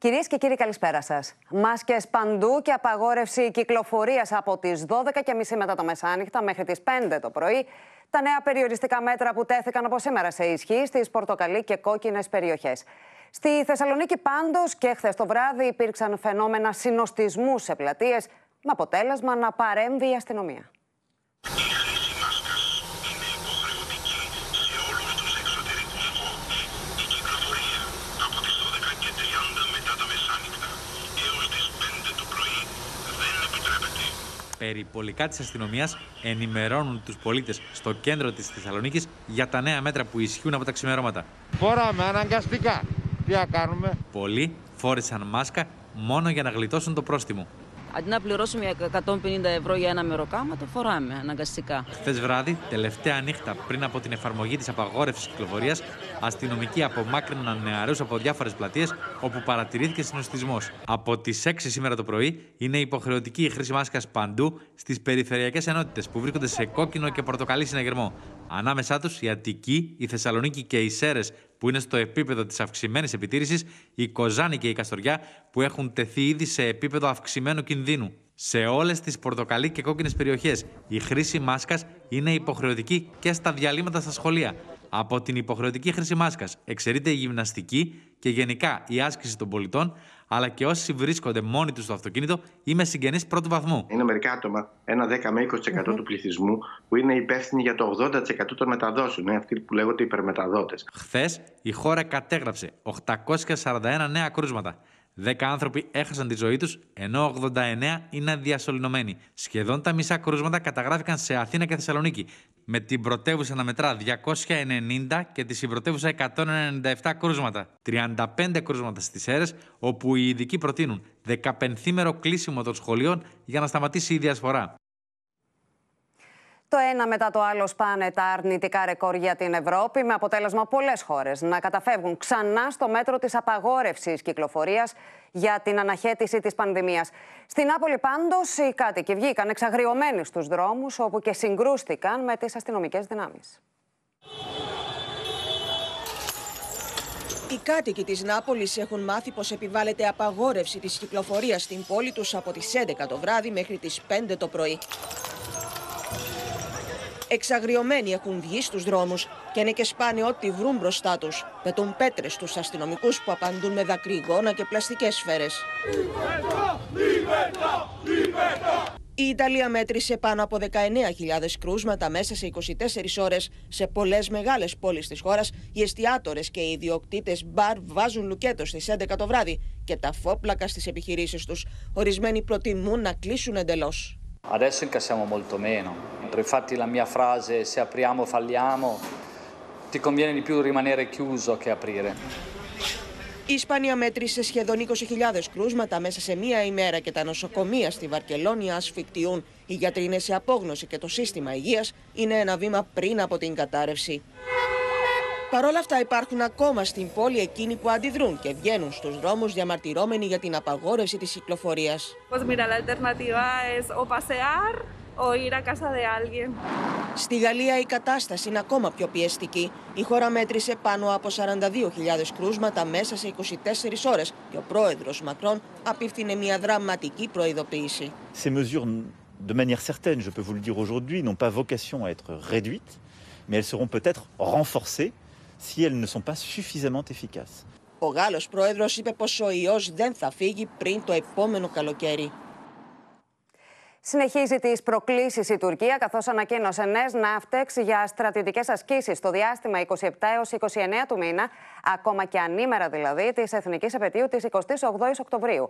Κυρίες και κύριοι, καλησπέρα σας. Μάσκες παντού και απαγόρευση κυκλοφορίας από τις 12.30 μετά το μεσάνυχτα μέχρι τις 5 το πρωί. Τα νέα περιοριστικά μέτρα που τέθηκαν από σήμερα σε ισχύ στις πορτοκαλί και κόκκινες περιοχές. Στη Θεσσαλονίκη, πάντως, και χθες το βράδυ υπήρξαν φαινόμενα συνοστισμού σε πλατείες, με αποτέλεσμα να παρέμβει η αστυνομία. Περιπολικά της αστυνομίας ενημερώνουν τους πολίτες στο κέντρο της Θεσσαλονίκης για τα νέα μέτρα που ισχύουν από τα ξημερώματα. Φοράμε αναγκαστικά. Τι να κάνουμε; Πολλοί φόρεσαν μάσκα μόνο για να γλιτώσουν το πρόστιμο. Αντί να πληρώσουμε 150 ευρώ για ένα μεροκάμα, το φοράμε αναγκαστικά. Χθες βράδυ, τελευταία νύχτα πριν από την εφαρμογή της απαγόρευσης κυκλοφορίας, αστυνομικοί απομάκρυναν νεαρούς από διάφορες πλατείες όπου παρατηρήθηκε συνοστισμός. Από τις 6 σήμερα το πρωί είναι υποχρεωτική η χρήση μάσκας παντού στις περιφερειακές ενότητες που βρίσκονται σε κόκκινο και πορτοκαλί συναγερμό. Ανάμεσά τους η Αττική, η Θεσσαλονίκη και οι Σέρες που είναι στο επίπεδο της αυξημένης επιτήρησης, η Κοζάνη και η Καστοριά που έχουν τεθεί ήδη σε επίπεδο αυξημένου κινδύνου. Σε όλες τις πορτοκαλί και κόκκινες περιοχές, η χρήση μάσκας είναι υποχρεωτική και στα διαλύματα στα σχολεία. Από την υποχρεωτική χρήση μάσκας εξαιρείται η γυμναστική και γενικά η άσκηση των πολιτών, αλλά και όσοι βρίσκονται μόνοι τους στο αυτοκίνητο ή με συγγενεί πρώτου βαθμού. Είναι μερικά άτομα, ένα 10 με 20% του πληθυσμού, που είναι υπεύθυνοι για το 80% των μεταδόσεων. Είναι αυτοί που λέγονται υπερμεταδότες. Χθες η χώρα κατέγραψε 841 νέα κρούσματα. 10 άνθρωποι έχασαν τη ζωή τους, ενώ 89 είναι διασωληνωμένοι. Σχεδόν τα μισά κρούσματα καταγράφηκαν σε Αθήνα και Θεσσαλονίκη, με την πρωτεύουσα να μετρά 290 και τη συμπρωτεύουσα 197 κρούσματα. 35 κρούσματα στις αίρες, όπου οι ειδικοί προτείνουν 15 κλείσιμο των σχολείων για να σταματήσει η διασφορά. Το ένα μετά το άλλο σπάνε τα αρνητικά ρεκόρ για την Ευρώπη, με αποτέλεσμα πολλές χώρες να καταφεύγουν ξανά στο μέτρο της απαγόρευσης κυκλοφορίας για την αναχέτηση της πανδημίας. Στην Νάπολη, πάντως, οι κάτοικοι βγήκαν εξαγριωμένοι στους δρόμους, όπου και συγκρούστηκαν με τις αστυνομικές δυνάμεις. Οι κάτοικοι της Νάπολης έχουν μάθει πως επιβάλλεται απαγόρευση της κυκλοφορίας στην πόλη τους από τις 11 το βράδυ μέχρι τις 5 το πρωί. Εξαγριωμένοι έχουν βγει στους δρόμους και είναι και σπάνε ό,τι βρουν μπροστά τους. Πετούν πέτρες στους αστυνομικούς που απαντούν με δακρυγόνα και πλαστικές σφαίρες. Η Ιταλία μέτρησε πάνω από 19.000 κρούσματα μέσα σε 24 ώρες. Σε πολλές μεγάλες πόλεις της χώρας, οι εστιατόρες και οι ιδιοκτήτες μπαρ βάζουν λουκέτο στις 11 το βράδυ και τα φόπλακα στις επιχειρήσεις τους. Ορισμένοι προτιμούν να κλείσουν εντελώς. Adesso incassiamo molto meno. Infatti la mia frase se apriamo falliamo ti conviene di più rimanere chiuso che aprire. Η Ισπανία μέτρησε σχεδόν 20.000 κρούσματα μέσα σε μία ημέρα και τα νοσοκομεία στη Βαρκελόνη ασφικτιούν. Οι γιατροί είναι σε απόγνωση και το σύστημα υγείας είναι ένα βήμα πριν από την κατάρρευση. Παρ' όλα αυτά υπάρχουν ακόμα στην πόλη εκείνοι που αντιδρούν και βγαίνουν στους δρόμους διαμαρτυρώμενοι για την απαγόρευση της κυκλοφορίας. Στη Γαλλία η κατάσταση είναι ακόμα πιο πιεστική. Η χώρα μέτρησε πάνω από 42.000 κρούσματα μέσα σε 24 ώρες και ο πρόεδρος Μακρόν απίφθινε μια δραματική προειδοποίηση. Ces mesures, de manière certaine, je peux vous le dire aujourd'hui, n'ont pas vocation à être réduites, mais elles seront peut-être renforcées si elles ne sont pas suffisamment efficaces. Ο Γάλλος πρόεδρος είπε πως ο ιός δεν θα φύγει πριν το επόμενο καλοκαίρι. Συνεχίζει τι προκλήσεις η Τουρκία, καθώς ανακοίνωσε νέες ναύτεξ για στρατιωτικές ασκήσεις στο διάστημα 27 έως 29 του μήνα, ακόμα και ανήμερα δηλαδή της εθνικής επαιτίου της 28η Οκτωβρίου.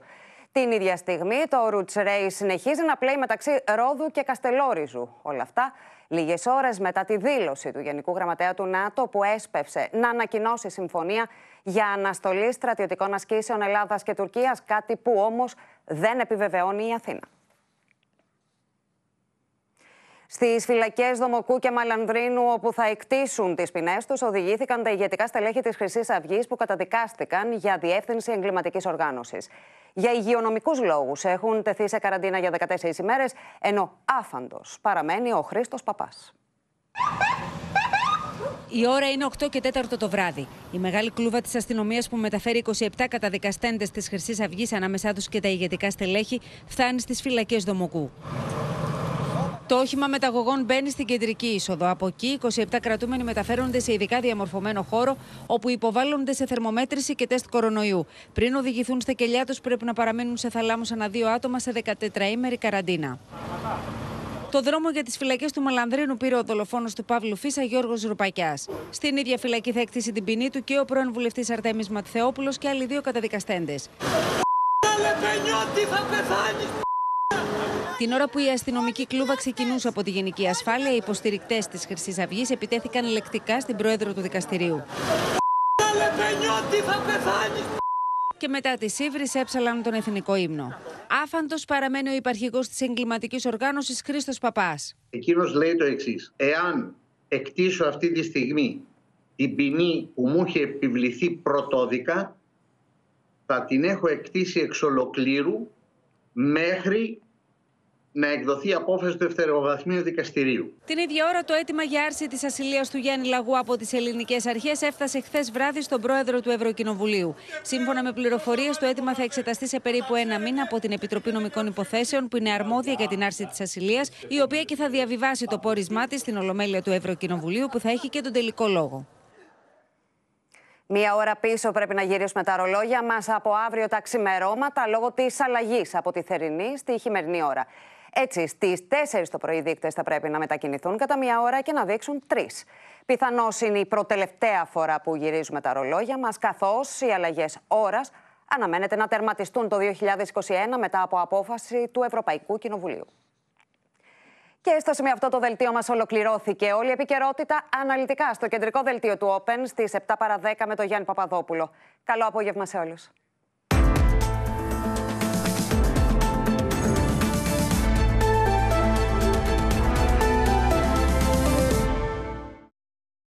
Την ίδια στιγμή, το Ρουτσρέι συνεχίζει να πλέει μεταξύ Ρόδου και Καστελόριζου. Όλα αυτά λίγες ώρες μετά τη δήλωση του Γενικού Γραμματέα του ΝΑΤΟ, που έσπευσε να ανακοινώσει συμφωνία για αναστολή στρατιωτικών ασκήσεων Ελλάδας και Τουρκίας, κάτι που όμως δεν επιβεβαιώνει η Αθήνα. Στις φυλακές Δομοκού και Μαλανδρίνου, όπου θα εκτίσουν τις ποινές τους, οδηγήθηκαν τα ηγετικά στελέχη της Χρυσής Αυγής που καταδικάστηκαν για διεύθυνση εγκληματικής οργάνωσης. Για υγειονομικούς λόγους έχουν τεθεί σε καραντίνα για 14 ημέρες, ενώ άφαντος παραμένει ο Χρήστος Παπάς. Η ώρα είναι 8 και 4 το βράδυ. Η μεγάλη κλούβα της αστυνομίας που μεταφέρει 27 καταδικαστέντες της Χρυσής Αυγής ανάμεσά τους και τα ηγετικά στελέχη φτάνει στις φυλακές Δομοκού. Το όχημα μεταγωγών μπαίνει στην κεντρική είσοδο. Από εκεί, 27 κρατούμενοι μεταφέρονται σε ειδικά διαμορφωμένο χώρο, όπου υποβάλλονται σε θερμομέτρηση και τεστ κορονοϊού. Πριν οδηγηθούν στα κελιά τους, πρέπει να παραμείνουν σε θαλάμους ανά δύο άτομα σε 14ήμερη καραντίνα. Το δρόμο για τις φυλακές του Μαλανδρίνου πήρε ο δολοφόνος του Παύλου Φίσα, Γιώργος Ρουπακιάς. Στην ίδια φυλακή θα εκτίσει την ποινή του και ο πρώην βουλευτής Αρτέμις Ματθεόπουλος και άλλοι δύο καταδικαστέντες. Την ώρα που η αστυνομική κλούβα ξεκινούσε από τη Γενική Ασφάλεια, οι υποστηρικτές της Χρυσής Αυγής επιτέθηκαν λεκτικά στην πρόεδρο του δικαστηρίου. Και μετά τη σύβρη έψαλαν τον εθνικό ύμνο. Άφαντος παραμένει ο υπαρχικός της εγκληματικής οργάνωσης Χρήστος Παπάς. Εκείνος λέει το εξής. Εάν εκτίσω αυτή τη στιγμή την ποινή που μου είχε επιβληθεί πρωτόδικα, θα την έχω εκτίσει εξ ολοκλήρου μέχρι να εκδοθεί απόφαση του Δευτεροβαθμίου Δικαστηρίου. Την ίδια ώρα, το αίτημα για άρση της ασυλίας του Γιάννη Λαγού από τις ελληνικές αρχές έφτασε χθες βράδυ στον πρόεδρο του Ευρωκοινοβουλίου. Σύμφωνα με πληροφορίες, το αίτημα θα εξεταστεί σε περίπου ένα μήνα από την Επιτροπή Νομικών Υποθέσεων, που είναι αρμόδια για την άρση της ασυλίας, η οποία και θα διαβιβάσει το πόρισμά της στην Ολομέλεια του Ευρωκοινοβουλίου, που θα έχει και τον τελικό λόγο. Μία ώρα πίσω πρέπει να γυρίσουμε τα ρολόγια μας από αύριο τα ξημερώματα λόγω της αλλαγής από τη θερινή στη χειμερινή ώρα. Έτσι, στις 4 το πρωί δείκτες θα πρέπει να μετακινηθούν κατά μία ώρα και να δείξουν 3. Πιθανώς είναι η προτελευταία φορά που γυρίζουμε τα ρολόγια μας, καθώς οι αλλαγές ώρας αναμένεται να τερματιστούν το 2021 μετά από απόφαση του Ευρωπαϊκού Κοινοβουλίου. Και στο σημείο αυτό το δελτίο μας ολοκληρώθηκε όλη η επικαιρότητα αναλυτικά στο κεντρικό δελτίο του Open στις 7 παρα 10 με τον Γιάννη Παπαδόπουλο. Καλό απόγευμα σε όλους.